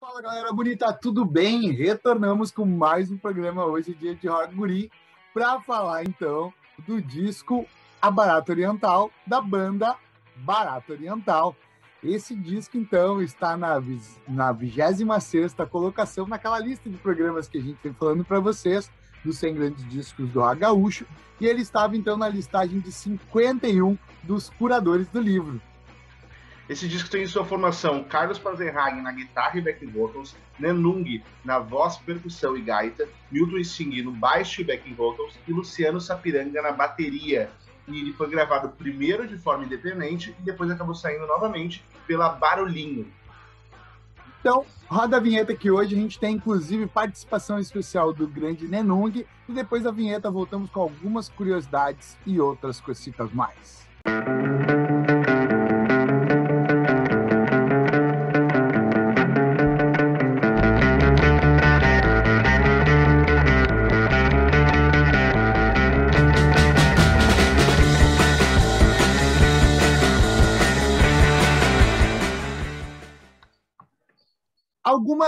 Fala galera bonita, tudo bem? Retornamos com mais um programa hoje, dia de Rock Guri, para falar então do disco A Barata Oriental, da banda Barata Oriental. Esse disco, então, está na, na 26 colocação naquela lista de programas que a gente vem falando para vocês, dos 100 grandes discos do Rock Gaúcho, e ele estava, então, na listagem de 51 dos curadores do livro. Esse disco tem em sua formação Carlos Pazenhagen na guitarra e back vocals, Nenung na voz, percussão e gaita, Milton Singh no baixo e back vocals e Luciano Sapiranga na bateria. E ele foi gravado primeiro de forma independente e depois acabou saindo novamente pela Barulhinho. Então, roda a vinheta que hoje a gente tem inclusive participação especial do grande Nenung e depois da vinheta voltamos com algumas curiosidades e outras cositas mais. Música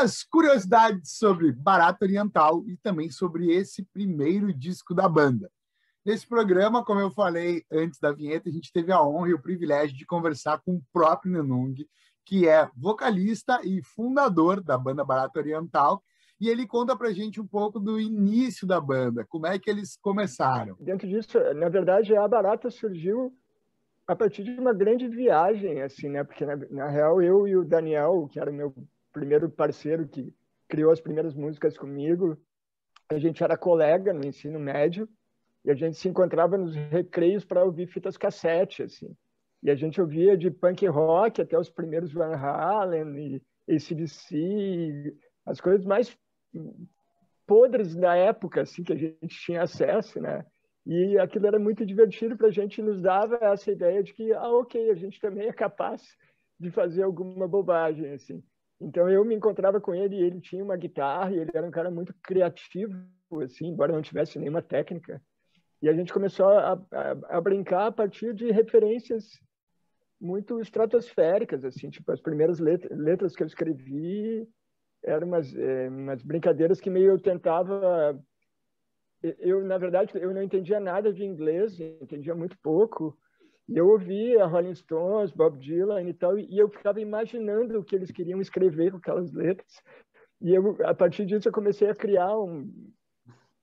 algumas curiosidades sobre Barata Oriental e também sobre esse primeiro disco da banda. Nesse programa, como eu falei antes da vinheta, a gente teve a honra e o privilégio de conversar com o próprio Nenung, que é vocalista e fundador da banda Barata Oriental, e ele conta para gente um pouco do início da banda, como é que eles começaram. Dentro disso, na verdade, a Barata surgiu a partir de uma grande viagem, assim, né? Porque na, na real eu e o Daniel, que era o meu primeiro parceiro que criou as primeiras músicas comigo. A gente era colega no ensino médio e a gente se encontrava nos recreios para ouvir fitas cassete, assim. E a gente ouvia de punk rock até os primeiros Van Halen e ACDC, as coisas mais podres da época, assim, que a gente tinha acesso, né? E aquilo era muito divertido para a gente, nos dava essa ideia de que, ah, ok, a gente também é capaz de fazer alguma bobagem, assim. Então eu me encontrava com ele e ele tinha uma guitarra e ele era um cara muito criativo, assim, embora não tivesse nenhuma técnica. E a gente começou a, a, a brincar a partir de referências muito estratosféricas, assim, tipo as primeiras letras, letras que eu escrevi eram umas, é, umas brincadeiras que meio eu tentava eu na verdade eu não entendia nada de inglês, entendia muito pouco e eu ouvia Rolling Stones, Bob Dylan e tal, e eu ficava imaginando o que eles queriam escrever com aquelas letras. E eu, a partir disso eu comecei a criar um,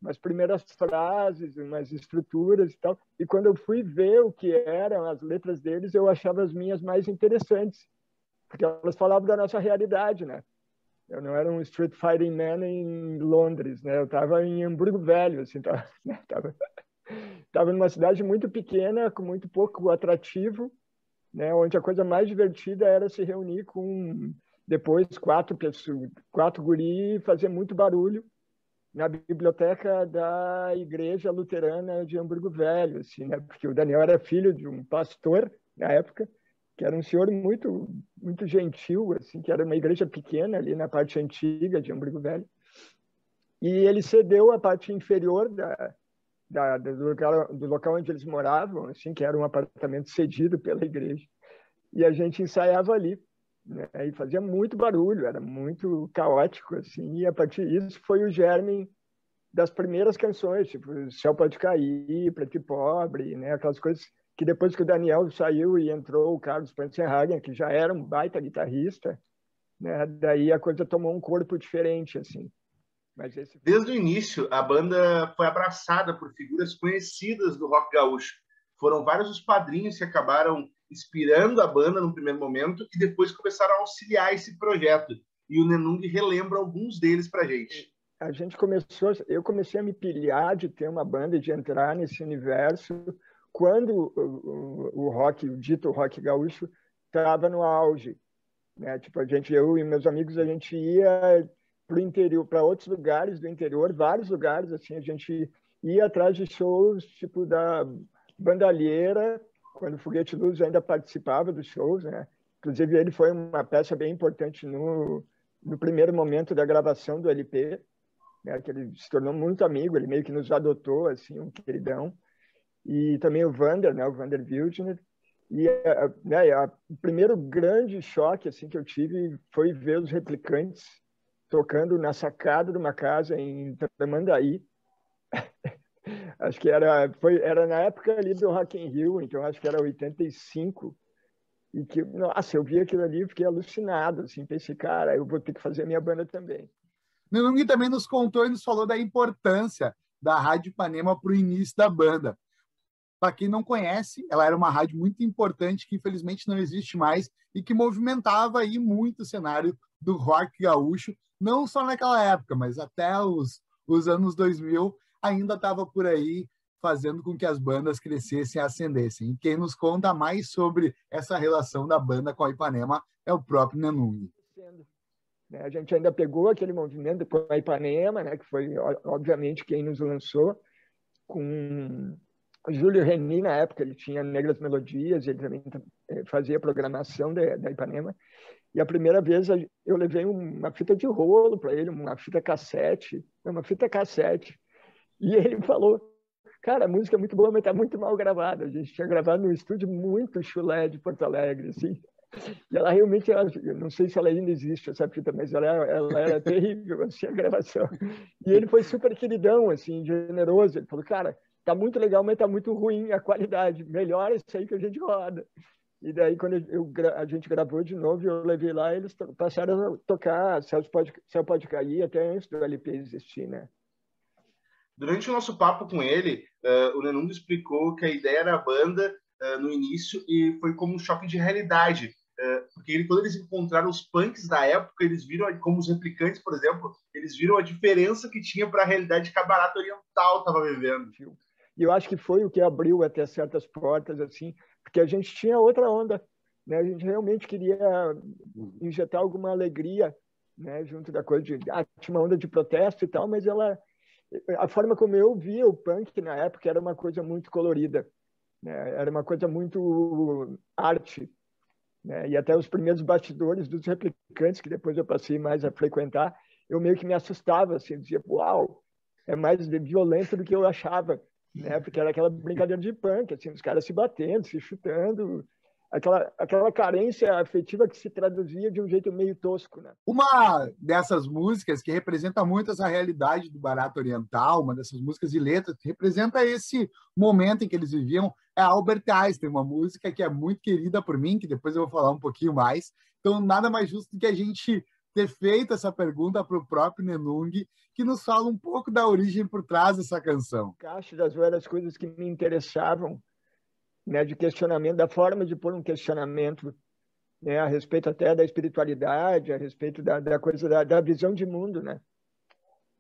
umas primeiras frases, umas estruturas e tal. E quando eu fui ver o que eram as letras deles, eu achava as minhas mais interessantes, porque elas falavam da nossa realidade, né? Eu não era um street fighting man em Londres, né? Eu estava em Hamburgo Velho, assim, tava, né? tava Estava numa cidade muito pequena, com muito pouco atrativo, né, onde a coisa mais divertida era se reunir com depois quatro pessoas, quatro guri e fazer muito barulho na biblioteca da igreja luterana de Hamburgo Velho, assim, né? Porque o Daniel era filho de um pastor na época, que era um senhor muito muito gentil, assim, que era uma igreja pequena ali na parte antiga de Hamburgo Velho. E ele cedeu a parte inferior da, da, do, local, do local onde eles moravam, assim, que era um apartamento cedido pela igreja. E a gente ensaiava ali, né? E fazia muito barulho, era muito caótico, assim. E a partir disso foi o germe das primeiras canções, tipo Céu Pode Cair, Preto e Pobre, né? Aquelas coisas que depois que o Daniel saiu e entrou o Carlos Panzerhagen, que já era um baita guitarrista, né? Daí a coisa tomou um corpo diferente, assim. Esse... Desde o início, a banda foi abraçada por figuras conhecidas do rock gaúcho. Foram vários os padrinhos que acabaram inspirando a banda no primeiro momento e depois começaram a auxiliar esse projeto. E o Nenung relembra alguns deles para gente. A gente começou, eu comecei a me pilhar de ter uma banda, de entrar nesse universo quando o rock, o dito rock gaúcho, estava no auge. Né? Tipo, a gente, eu e meus amigos, a gente ia para o interior, para outros lugares do interior, vários lugares assim, a gente ia atrás de shows tipo da Bandalheira, quando o Foguete Luz ainda participava dos shows, né? Inclusive ele foi uma peça bem importante no, no primeiro momento da gravação do LP, né? Que ele se tornou muito amigo, ele meio que nos adotou assim, um queridão. E também o Vander, né? O Vander Wildner. E né, a, o primeiro grande choque assim que eu tive foi ver os replicantes tocando na sacada de uma casa em Tamandaí. acho que era foi era na época ali do Rock in Rio, então acho que era 85. E que, nossa, eu vi aquilo ali e fiquei alucinado, assim, pensei, cara, eu vou ter que fazer a minha banda também. Nenung também nos contou e nos falou da importância da Rádio Ipanema para o início da banda. Para quem não conhece, ela era uma rádio muito importante que infelizmente não existe mais e que movimentava aí muito o cenário do rock gaúcho, não só naquela época, mas até os, os anos 2000 ainda estava por aí fazendo com que as bandas crescessem e ascendessem. Quem nos conta mais sobre essa relação da banda com a Ipanema é o próprio Nenung. Né? A gente ainda pegou aquele movimento com a Ipanema, né, que foi, obviamente, quem nos lançou, com o Júlio Reni, na época, ele tinha Negras Melodias, ele também eh, fazia programação da Ipanema. E a primeira vez eu levei uma fita de rolo para ele, uma fita cassete, uma fita cassete. E ele falou: Cara, a música é muito boa, mas está muito mal gravada. A gente tinha gravado num estúdio muito chulé de Porto Alegre, assim. E ela realmente, ela, não sei se ela ainda existe, essa fita, mas ela, ela era terrível, assim, a gravação. E ele foi super queridão, assim, generoso. Ele falou, cara, tá muito legal, mas tá muito ruim a qualidade. Melhora isso aí que a gente roda. E daí, quando eu, a gente gravou de novo, eu levei lá, eles passaram a tocar Céu Pode, Céu Pode Cair até antes do LP existir, né? Durante o nosso papo com ele, uh, o Nenundo explicou que a ideia da banda uh, no início e foi como um choque de realidade. Uh, porque ele, quando eles encontraram os punks da época, eles viram, como os replicantes, por exemplo, eles viram a diferença que tinha para a realidade que a Barata Oriental estava vivendo. E eu acho que foi o que abriu até certas portas, assim, porque a gente tinha outra onda. Né? A gente realmente queria injetar alguma alegria né, junto da coisa de ah, tinha uma onda de protesto e tal, mas ela a forma como eu via o punk na época era uma coisa muito colorida, né? era uma coisa muito arte. Né? E até os primeiros bastidores dos replicantes, que depois eu passei mais a frequentar, eu meio que me assustava, assim, dizia, uau, é mais violento do que eu achava, né? porque era aquela brincadeira de punk, assim, os caras se batendo, se chutando, aquela, aquela carência afetiva que se traduzia de um jeito meio tosco. Né? Uma dessas músicas que representa muito essa realidade do barato oriental, uma dessas músicas de letras que representa esse momento em que eles viviam, é Albert Einstein, uma música que é muito querida por mim, que depois eu vou falar um pouquinho mais. Então, nada mais justo do que a gente ter feito essa pergunta para o próprio Nenung, que nos fala um pouco da origem por trás dessa canção. Caixa das várias coisas que me interessavam né, de questionamento, da forma de pôr um questionamento né, a respeito até da espiritualidade, a respeito da, da coisa da, da, visão de mundo, né?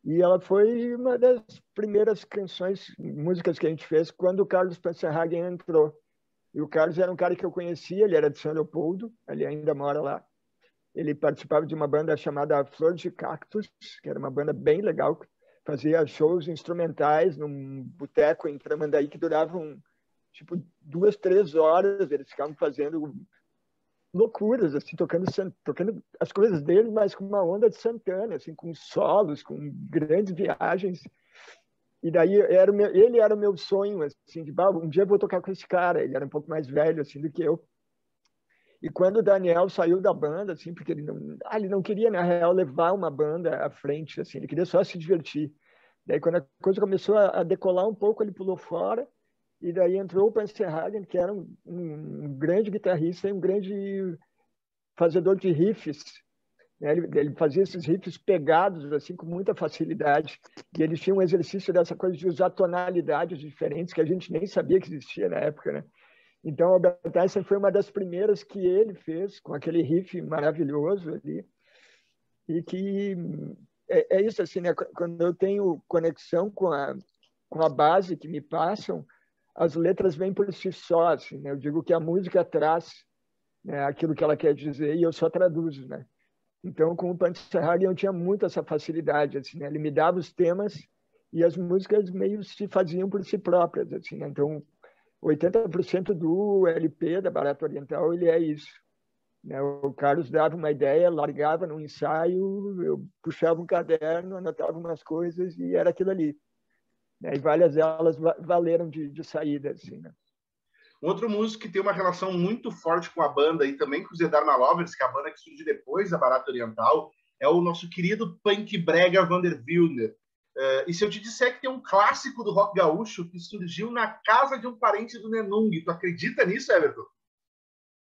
E ela foi uma das primeiras canções, músicas que a gente fez quando o Carlos Panzerhagen entrou. E o Carlos era um cara que eu conhecia, ele era de São Leopoldo, ele ainda mora lá. Ele participava de uma banda chamada Flor de Cactus, que era uma banda bem legal, fazia shows instrumentais num boteco em Tramandaí que duravam tipo, duas, três horas, eles ficavam fazendo loucuras, assim, tocando, tocando as coisas dele, mas com uma onda de Santana, assim, com solos, com grandes viagens. E daí era meu, ele era o meu sonho, assim, de um dia eu vou tocar com esse cara. Ele era um pouco mais velho, assim, do que eu. E quando o Daniel saiu da banda, assim, porque ele não, ah, ele não queria na real levar uma banda à frente, assim, ele queria só se divertir. Daí quando a coisa começou a decolar um pouco, ele pulou fora e daí entrou o Panzerhagen, que era um, um, grande guitarrista e um grande fazedor de riffs. Né? Ele, ele, fazia esses riffs pegados assim com muita facilidade. E ele tinha um exercício dessa coisa de usar tonalidades diferentes que a gente nem sabia que existia na época, né? Então, Albert Einstein foi uma das primeiras que ele fez com aquele riff maravilhoso ali. E que é, é isso assim, né? Quando eu tenho conexão com a com a base que me passam, as letras vêm por si só, assim, né? Eu digo que a música traz né, aquilo que ela quer dizer e eu só traduzo, né? Então, com o Panzerhagen eu tinha muito essa facilidade, assim, né? Ele me dava os temas e as músicas meio se faziam por si próprias, assim, né? Então, 80% do LP da Barata Oriental, ele é isso. Né? O Carlos dava uma ideia, largava no ensaio, eu puxava um caderno, anotava umas coisas e era aquilo ali. Né? E várias delas valeram de, de saída. Assim, né? Outro músico que tem uma relação muito forte com a banda e também com os The Dharma Lovers, que é a banda que surgiu depois da Barata Oriental, é o nosso querido punk brega Vander Wilder. Uh, e se eu te disser que tem um clássico do rock gaúcho que surgiu na casa de um parente do Nenung, tu acredita nisso, Everton?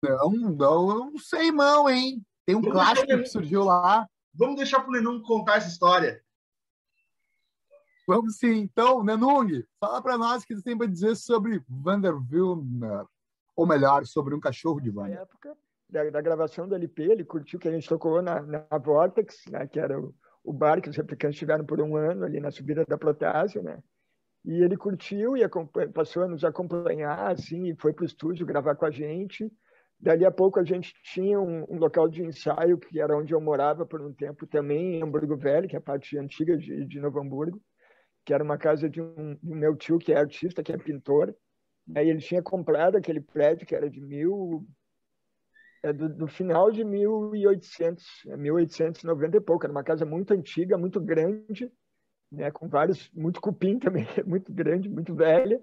Não, não, não sei não, hein? Tem um Vamos clássico que surgiu lá. Vamos deixar pro Nenung contar essa história. Vamos sim. Então, Nenung, fala para nós o que você tem para dizer sobre Vanderbilt, ou melhor, sobre um cachorro de Wander. Na época da, da, gravação do LP, ele curtiu que a gente tocou na, na Vortex, né, que era o, o bar que os replicantes tiveram por um ano ali na subida da Protásio, né? E ele curtiu e passou a nos acompanhar, assim, e foi para o estúdio gravar com a gente. Dali a pouco a gente tinha um, um, local de ensaio, que era onde eu morava por um tempo também, em Hamburgo Velho, que é a parte antiga de, de Novo Hamburgo que era uma casa de um, de meu tio que é artista, que é pintor. Aí ele tinha comprado aquele prédio que era de mil é do, do, final de 1800, 1890 é e pouco. Era uma casa muito antiga, muito grande, né, com vários, muito cupim também, muito grande, muito velha.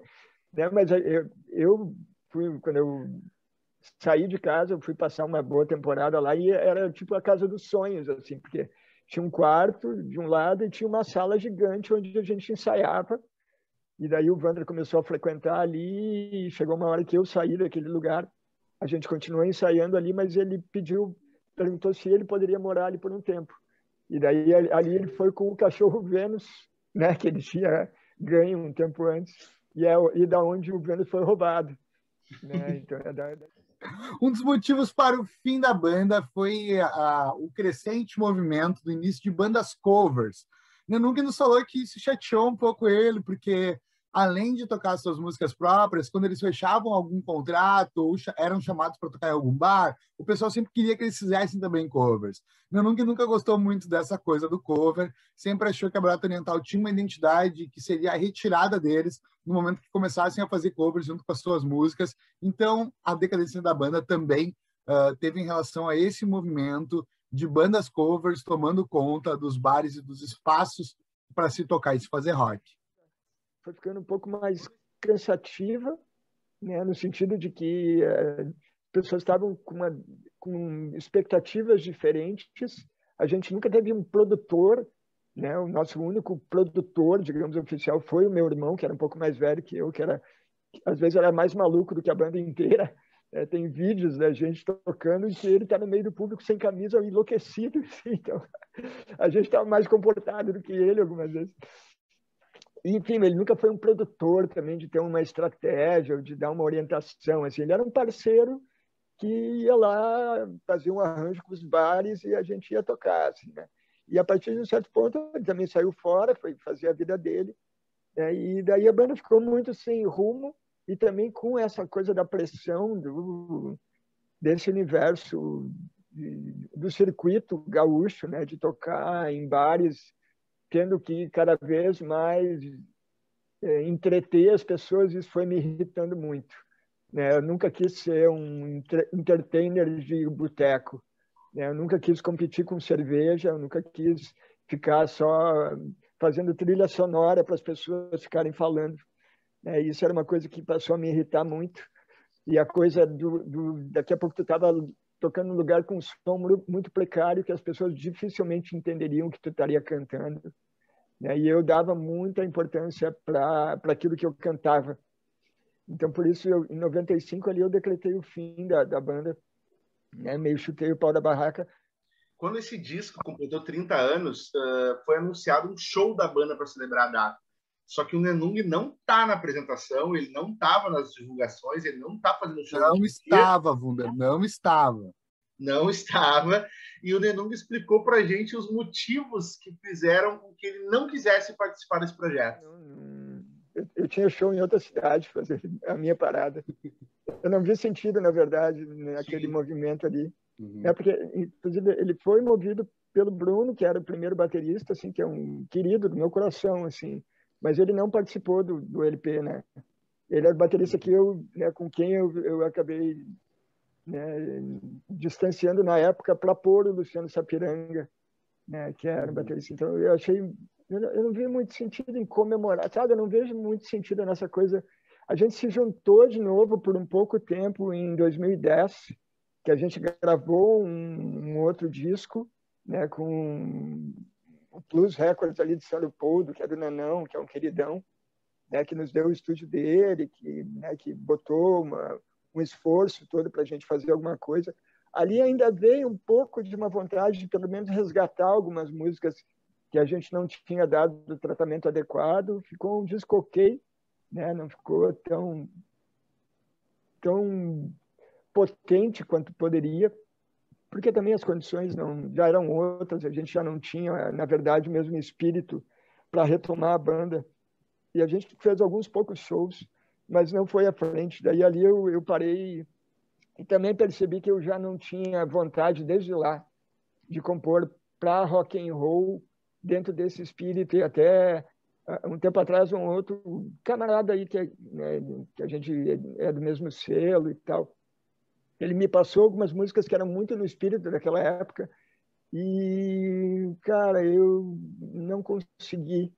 Né, mas eu, eu fui, quando eu saí de casa, eu fui passar uma boa temporada lá e era tipo a casa dos sonhos, assim, porque tinha um quarto de um lado e tinha uma sala gigante onde a gente ensaiava. E daí o Wander começou a frequentar ali e chegou uma hora que eu saí daquele lugar. A gente continuou ensaiando ali, mas ele pediu, perguntou se ele poderia morar ali por um tempo. E daí ali ele foi com o cachorro Vênus, né, que ele tinha ganho um tempo antes, e é e da onde o Vênus foi roubado. Né? Então é da, um dos motivos para o fim da banda foi a, o crescente movimento do início de bandas covers. Nenung nos falou que isso chateou um pouco ele, porque além de tocar suas músicas próprias, quando eles fechavam algum contrato ou eram chamados para tocar em algum bar, o pessoal sempre queria que eles fizessem também covers. Nenung nunca gostou muito dessa coisa do cover, sempre achou que a Barata Oriental tinha uma identidade que seria retirada deles no momento que começassem a fazer covers junto com as suas músicas. Então, a decadência da banda também uh, teve em relação a esse movimento de bandas covers tomando conta dos bares e dos espaços para se tocar e se fazer rock foi ficando um pouco mais cansativa, né, no sentido de que uh, pessoas estavam com, uma, com expectativas diferentes. A gente nunca teve um produtor, né? O nosso único produtor, digamos, oficial foi o meu irmão, que era um pouco mais velho que eu, que era às vezes era mais maluco do que a banda inteira. É, tem vídeos da gente tocando que ele está no meio do público sem camisa, enlouquecido. Assim, então, a gente estava mais comportado do que ele algumas vezes enfim, ele nunca foi um produtor também de ter uma estratégia, de dar uma orientação. Assim, ele era um parceiro que ia lá fazer um arranjo com os bares e a gente ia tocar. Assim, né? E a partir de um certo ponto, ele também saiu fora, foi fazer a vida dele. Né? E daí a banda ficou muito sem rumo e também com essa coisa da pressão do, desse universo do circuito gaúcho, né? de tocar em bares tendo que cada vez mais é, entreter as pessoas, isso foi me irritando muito. Né? Eu nunca quis ser um entertainer de boteco. Né? Eu nunca quis competir com cerveja, eu nunca quis ficar só fazendo trilha sonora para as pessoas ficarem falando. Né? Isso era uma coisa que passou a me irritar muito. E a coisa do, do daqui a pouco tu estava tocando num lugar com um som muito precário que as pessoas dificilmente entenderiam que tu estaria cantando. Né? E eu dava muita importância para aquilo que eu cantava. Então, por isso, eu, em 95 ali eu decretei o fim da, da banda, né? meio chutei o pau da barraca. Quando esse disco completou 30 anos, uh, foi anunciado um show da banda para celebrar a data. Só que o Nenung não tá na apresentação, ele não estava nas divulgações, ele não tá fazendo show. Não estava, Wunder, não estava não estava, e o Nenung explicou para a gente os motivos que fizeram com que ele não quisesse participar desse projeto. Eu, eu tinha show em outra cidade fazer a minha parada. Eu não vi sentido, na verdade, naquele Sim. movimento ali. Uhum. É porque, inclusive, ele foi movido pelo Bruno, que era o primeiro baterista, assim, que é um querido do meu coração, assim. Mas ele não participou do, do LP, né? Ele era o baterista que eu, né, com quem eu, eu acabei né, distanciando na época para pôr o Luciano Sapiranga, né, que era o baterista. Então eu achei, eu não, eu não vi muito sentido em comemorar, sabe? Eu não vejo muito sentido nessa coisa A gente se juntou de novo por um pouco tempo em 2010, que a gente gravou um, um outro disco, né, com o Plus Records ali de São Leopoldo, que é do Nanão, que é um queridão, né, que nos deu o estúdio dele, que, né, que botou uma, um esforço todo para a gente fazer alguma coisa. Ali ainda veio um pouco de uma vontade de, pelo menos, resgatar algumas músicas que a gente não tinha dado o tratamento adequado. Ficou um disco ok, né? não ficou tão, tão potente quanto poderia, porque também as condições não já eram outras, a gente já não tinha, na verdade, o mesmo espírito para retomar a banda. E a gente fez alguns poucos shows, mas não foi à frente. Daí ali eu, eu parei e também percebi que eu já não tinha vontade desde lá de compor para rock and roll dentro desse espírito e até ah, um tempo atrás um outro camarada aí que, é, né, que a gente é do mesmo selo e tal ele me passou algumas músicas que eram muito no espírito daquela época. E cara eu não consegui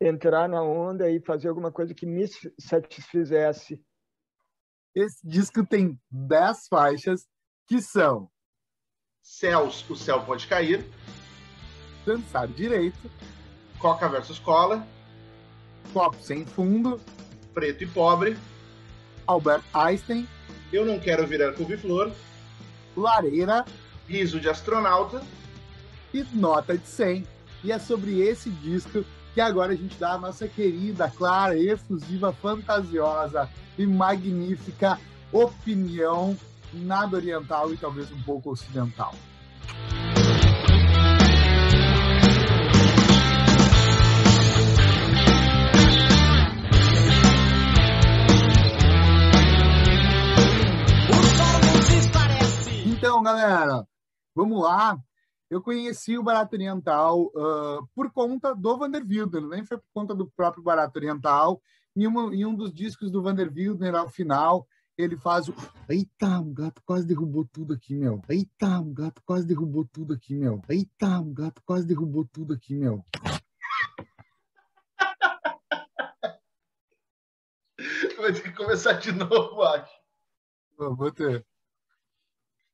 entrar na onda e fazer alguma coisa que me satisfizesse. Esse disco tem 10 faixas que são Céus, o céu pode cair Dançar Direito, Coca versus Cola, Copo Sem Fundo, Preto e Pobre, Albert Einstein, Eu Não Quero Virar Couve-Flor, Lareira, Riso de Astronauta e Nota de 100. E é sobre esse disco que agora a gente dá a nossa querida, clara, efusiva, fantasiosa e magnífica opinião nada oriental e talvez um pouco ocidental. Então, galera, vamos lá. Eu conheci o Barato Oriental uh, por conta do Vander Wilder, nem foi por conta do próprio Barato Oriental. Em, uma, em um dos discos do Vander Wilder, ao final, ele faz o. Eita, o gato quase derrubou tudo aqui, meu. Eita, o gato quase derrubou tudo aqui, meu. Eita, o gato quase derrubou tudo aqui, meu. Vai ter que começar de novo, acho. Vou ter.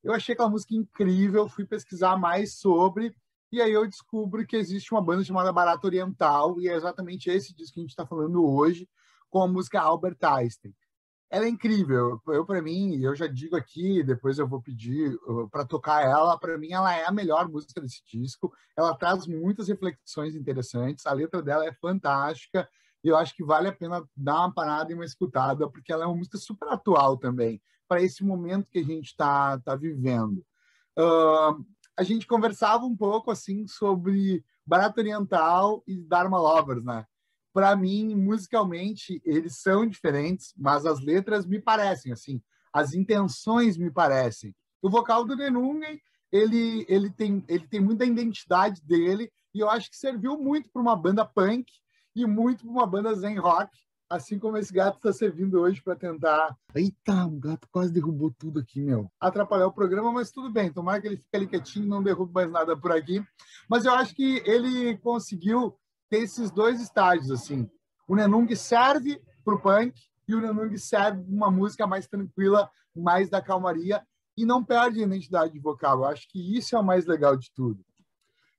Eu achei aquela música incrível, fui pesquisar mais sobre, e aí eu descubro que existe uma banda chamada Barata Oriental, e é exatamente esse disco que a gente está falando hoje, com a música Albert Einstein. Ela é incrível. Eu, para mim, eu já digo aqui, depois eu vou pedir uh, para tocar ela. Para mim, ela é a melhor música desse disco. Ela traz muitas reflexões interessantes. A letra dela é fantástica. E eu acho que vale a pena dar uma parada e uma escutada, porque ela é uma música super atual também para esse momento que a gente está tá vivendo. Uh, a gente conversava um pouco assim sobre Barato Oriental e Dharma Lovers, né? Para mim, musicalmente, eles são diferentes, mas as letras me parecem assim, as intenções me parecem. O vocal do Nenungen, ele ele tem ele tem muita identidade dele e eu acho que serviu muito para uma banda punk e muito para uma banda zen rock assim como esse gato está servindo hoje para tentar. Eita, o gato quase derrubou tudo aqui, meu. Atrapalhar o programa, mas tudo bem. Tomara que ele fique ali quietinho, não derrube mais nada por aqui. Mas eu acho que ele conseguiu ter esses dois estágios, assim. O Nenung serve para o punk e o Nenung serve uma música mais tranquila, mais da calmaria e não perde a identidade vocal. Eu acho que isso é o mais legal de tudo.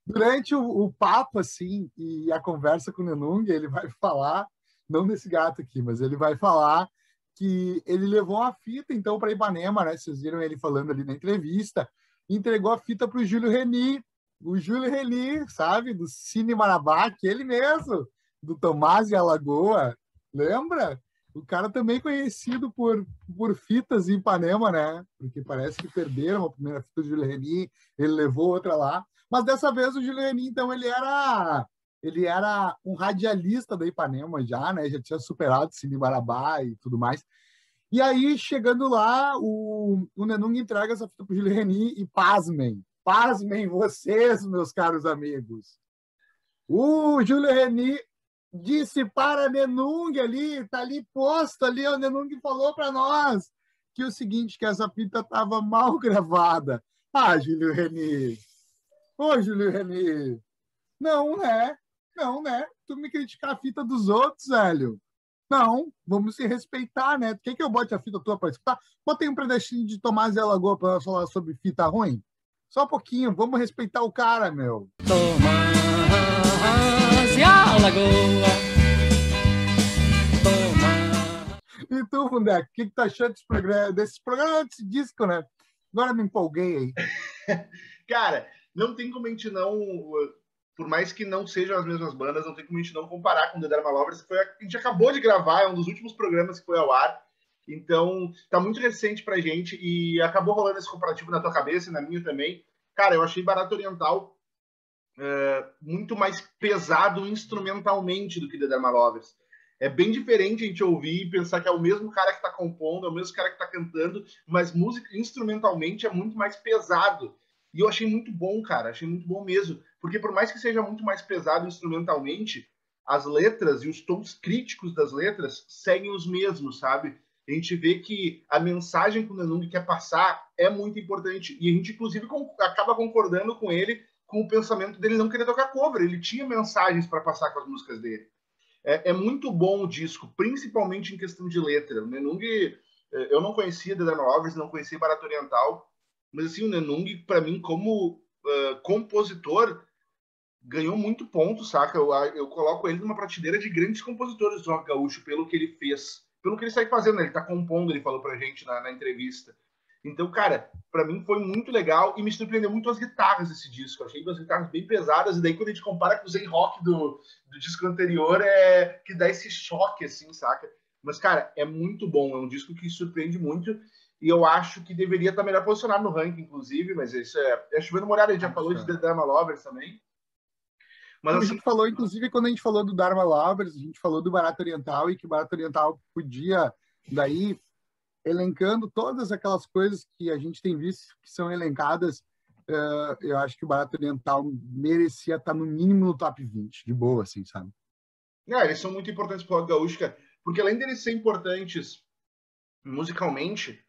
Durante o, o papo, assim, e a conversa com o Nenung, ele vai falar não desse gato aqui, mas ele vai falar que ele levou a fita então para Ipanema, né? Vocês viram ele falando ali na entrevista, entregou a fita para o Júlio Reni, o Júlio Reni, sabe, do Cine Marabá, que ele mesmo, do Tomás e Alagoa, lembra? O cara também conhecido por, por fitas em Ipanema, né? Porque parece que perderam a primeira fita do Júlio Reni, ele levou outra lá. Mas dessa vez o Júlio Reni, então, ele era ele era um radialista da Ipanema já, né? Já tinha superado Cine Marabá e tudo mais. E aí, chegando lá, o, o Nenung entrega essa fita para o Júlio Reni e pasmem, pasmem vocês, meus caros amigos. O Júlio Reni disse para Nenung ali, tá ali posto ali, o Nenung falou para nós que o seguinte, que essa fita estava mal gravada. Ah, Júlio Reni. Ô, Júlio Reni. Não, é. Não, né? Tu me criticar a fita dos outros, velho. Não, vamos se respeitar, né? Quer que eu bote a fita tua para escutar? Botei um pedacinho de Tomás e Alagoa para falar sobre fita ruim. Só um pouquinho, vamos respeitar o cara, meu. Tomás e Alagoa. Tomás. E tu, Fundeco, o que, que tu achou desse programa, desse programa, desse disco, né? Agora me empolguei aí. Cara, não tem como a gente não por mais que não sejam as mesmas bandas, não tem como a gente não comparar com The Dharma Lovers, que foi a, a gente acabou de gravar, é um dos últimos programas que foi ao ar. Então, tá muito recente pra gente e acabou rolando esse comparativo na tua cabeça e na minha também. Cara, eu achei Barato Oriental uh, muito mais pesado instrumentalmente do que The Dharma Lovers. É bem diferente a gente ouvir e pensar que é o mesmo cara que está compondo, é o mesmo cara que está cantando, mas música instrumentalmente é muito mais pesado. E eu achei muito bom, cara, achei muito bom mesmo. Porque por mais que seja muito mais pesado instrumentalmente, as letras e os tons críticos das letras seguem os mesmos, sabe? A gente vê que a mensagem que o Nanung quer passar é muito importante. E a gente, inclusive, acaba concordando com ele com o pensamento dele não querer tocar cover. Ele tinha mensagens para passar com as músicas dele. É, é, muito bom o disco, principalmente em questão de letra. O Nenung, eh, eu não conhecia The Dano Lovers, não conhecia Barato Oriental, mas assim, o Nenung, para mim, como uh, compositor, ganhou muito ponto, saca? Eu, eu coloco ele numa prateleira de grandes compositores do rock gaúcho, pelo que ele fez, pelo que ele sai fazendo, né? ele tá compondo, ele falou pra gente na, na entrevista. Então, cara, para mim foi muito legal e me surpreendeu muito as guitarras desse disco. Eu achei as guitarras bem pesadas, e daí quando a gente compara com o Zen Rock do, do disco anterior, é que dá esse choque, assim, saca? Mas, cara, é muito bom, é um disco que surpreende muito e eu acho que deveria estar melhor posicionado no ranking, inclusive, mas isso é. É chovendo uma olhada, a gente já falou de The Dharma Lovers também. Mas, assim, a gente falou, inclusive, quando a gente falou do Dharma Lovers, a gente falou do Barato Oriental e que o Barato Oriental podia, daí, elencando todas aquelas coisas que a gente tem visto que são elencadas, uh, eu acho que o Barato Oriental merecia estar no mínimo no top 20, de boa, assim, sabe? É, eles são muito importantes para o gaúcho, porque além deles serem importantes musicalmente,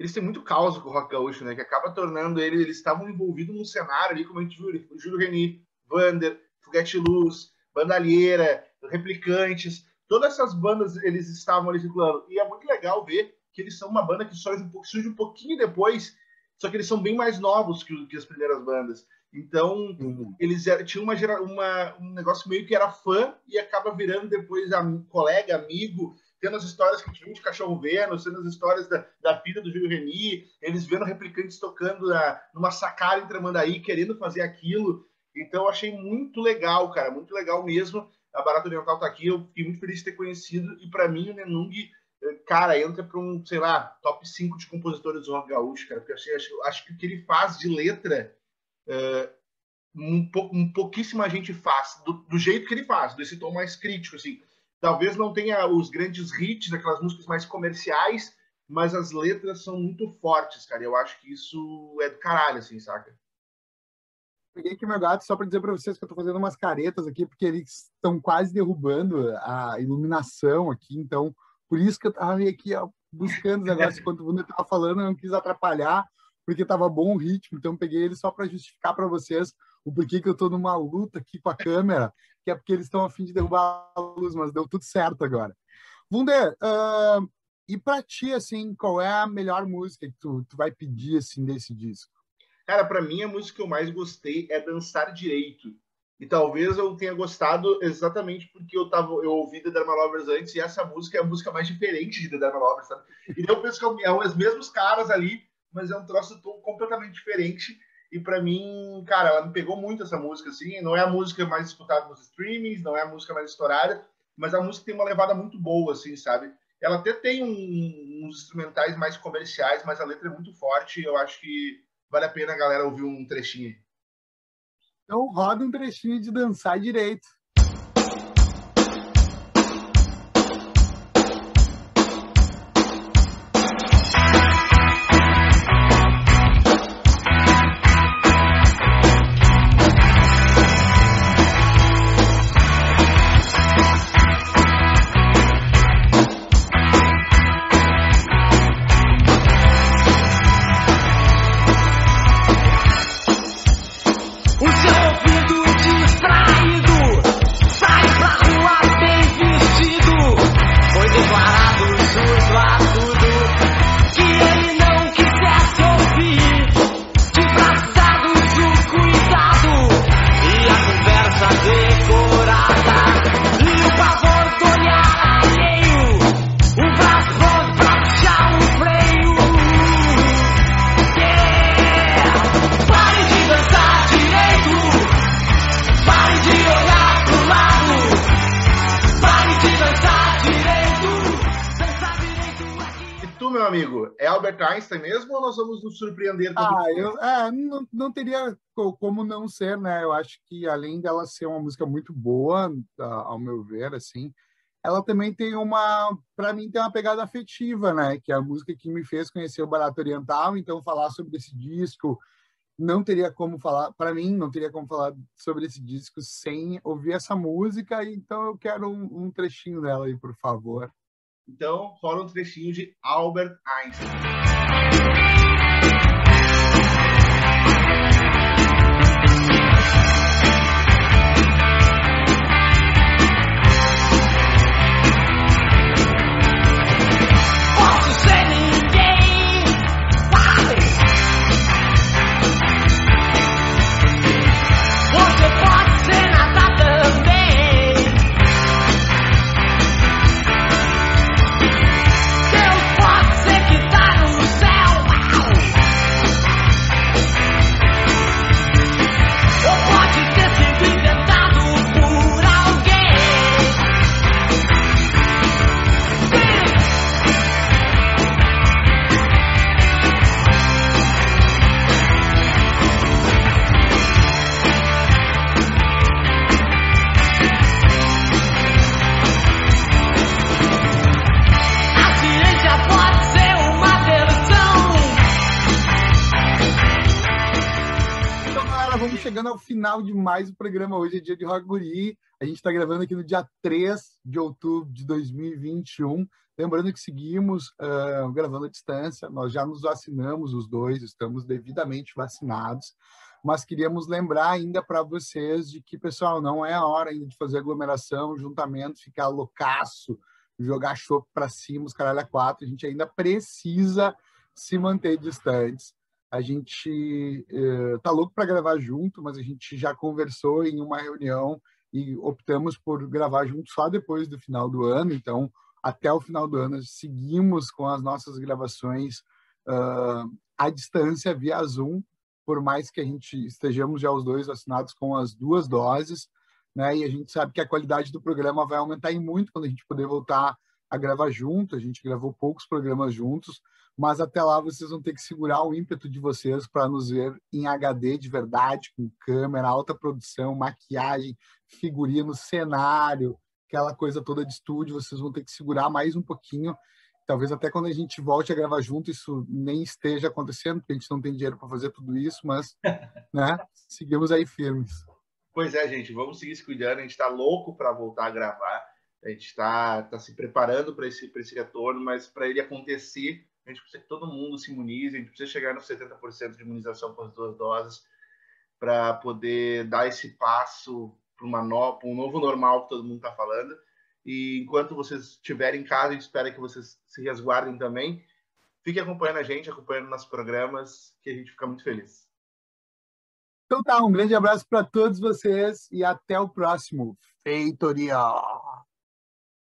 eles têm muito caos com o rock gaúcho, né? Que acaba tornando ele, eles estavam envolvidos num cenário ali, como a gente viu, Júlio Reni, Vander, Foguete Luz, Bandalheira, Replicantes, todas essas bandas eles estavam ali circulando. E é muito legal ver que eles são uma banda que surge um, surge um pouquinho depois, só que eles são bem mais novos que, que as primeiras bandas. Então, uhum. eles tinham uma, uma, um negócio meio que era fã e acaba virando depois am, colega, amigo, tendo as histórias que tinha de Cachorro Vênus, tendo as histórias da, da vida do Júlio Reni, eles vendo replicantes tocando na, numa sacada em Tramandaí, querendo fazer aquilo. Então, eu achei muito legal, cara, muito legal mesmo. A Barata Oriental tá aqui, eu fiquei muito feliz de ter conhecido. E para mim, o Nenung, eh, cara, entra para um, sei lá, top 5 de compositores do rock gaúcho, cara, porque eu achei, acho, acho que o que ele faz de letra, uh, um, um, pouquíssima gente faz, do, do, jeito que ele faz, desse tom mais crítico, assim. Talvez não tenha os grandes hits, aquelas músicas mais comerciais, mas as letras são muito fortes, cara. Eu acho que isso é do caralho, assim, saca? Peguei aqui meu gato só para dizer para vocês que eu estou fazendo umas caretas aqui, porque eles estão quase derrubando a iluminação aqui, então por isso que eu estava aqui ó, buscando os negócios enquanto o Wunder estava falando, eu não quis atrapalhar, porque estava bom o ritmo, então peguei ele só para justificar para vocês o porquê que eu estou numa luta aqui com a câmera, que é porque eles estão a fim de derrubar a luz, mas deu tudo certo agora. Wunder, uh, e para ti, assim, qual é a melhor música que tu, tu vai pedir, assim, desse disco? Cara, para mim a música que eu mais gostei é Dançar Direito. E talvez eu tenha gostado exatamente porque eu tava, eu ouvi The Dharma Lovers antes e essa música é a música mais diferente de The Dharma Lovers, sabe? E eu penso que é os mesmos caras ali, mas é um troço completamente diferente. E para mim, cara, ela me pegou muito essa música, assim. Não é a música mais escutada nos streamings, não é a música mais estourada, mas a música tem uma levada muito boa, assim, sabe? Ela até tem um, uns instrumentais mais comerciais, mas a letra é muito forte. Eu acho que vale a pena a galera ouvir um trechinho. Então roda um trechinho de dançar direito. Einstein mesmo ou nós vamos nos surpreender? Ah, eu é, não, não teria co- como não ser, né? Eu acho que além dela ser uma música muito boa, ao meu ver, assim, ela também tem uma, para mim, tem uma pegada afetiva, né? Que é a música que me fez conhecer o Barato Oriental. Então, falar sobre esse disco não teria como falar, para mim, não teria como falar sobre esse disco sem ouvir essa música. Então, eu quero um, um trechinho dela aí, por favor. Então, rola um trechinho de Albert Einstein. Chegando ao final de mais um programa. Hoje é dia de Rock Guri. A gente está gravando aqui no dia 3 de outubro de 2021. Lembrando que seguimos ah, gravando à distância. Nós já nos vacinamos os dois, estamos devidamente vacinados. Mas queríamos lembrar ainda para vocês de que, pessoal, não é a hora ainda de fazer aglomeração, juntamento, ficar loucaço, jogar chopp para cima, os caralho a quatro. A gente ainda precisa se manter distantes. A gente eh, tá louco para gravar junto, mas a gente já conversou em uma reunião e optamos por gravar junto só depois do final do ano. Então, até o final do ano, seguimos com as nossas gravações ah, à distância via Zoom, por mais que a gente estejamos já os dois vacinados com as duas doses, né? E a gente sabe que a qualidade do programa vai aumentar em muito quando a gente puder voltar a gravar junto. A gente gravou poucos programas juntos, mas até lá vocês vão ter que segurar o ímpeto de vocês para nos ver em HD de verdade, com câmera, alta produção, maquiagem, figurino, cenário, aquela coisa toda de estúdio. Vocês vão ter que segurar mais um pouquinho. Talvez até quando a gente volte a gravar junto, isso nem esteja acontecendo, porque a gente não tem dinheiro para fazer tudo isso, mas né, seguimos aí firmes. Pois é, gente, vamos seguir se cuidando. A gente está louco para voltar a gravar. A gente está tá se preparando para esse, esse retorno, mas para ele acontecer, a gente precisa que todo mundo se imunize, a gente precisa chegar nos 70% de imunização com as duas doses para poder dar esse passo para no, um novo normal que todo mundo está falando. E enquanto vocês estiverem em casa, a gente espera que vocês se resguardem também. Fiquem acompanhando a gente, acompanhando nossos programas, que a gente fica muito feliz. Então tá, um grande abraço para todos vocês e até o próximo Feitoria.